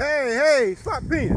Hey, hey, stop peeing.